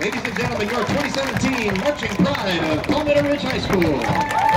Ladies and gentlemen, your 2017 Marching Pride of Palmetto Ridge High School.